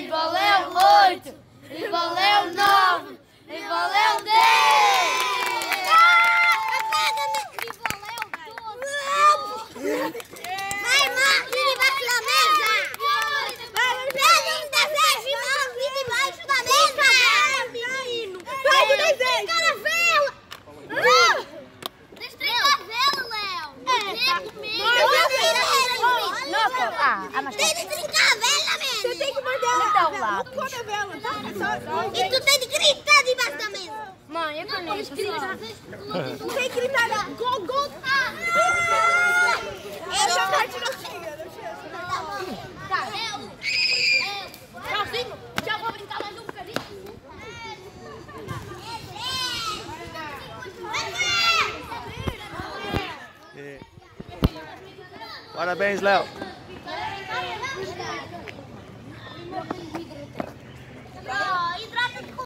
valeu oito, e valeu nove, e valeu dez. Vai, Marquinhos, embaixo da mesa! Pega um desejo, Marquinhos, debaixo da mesa! Faz o desejo! Cara, vela! Destreza a vela, Léo! É! Não, ah, ah, mas Tem de trincar a vela, mesmo! Não come vela, tá? E tu tem de gritar debaixo da mesa! Mãe, eu conheço. Não tem que gritar, não! Gol, gol! Parte não não chega. Tá. Tchauzinho. Já vou brincar mais um bocadinho. Parabéns, Léo.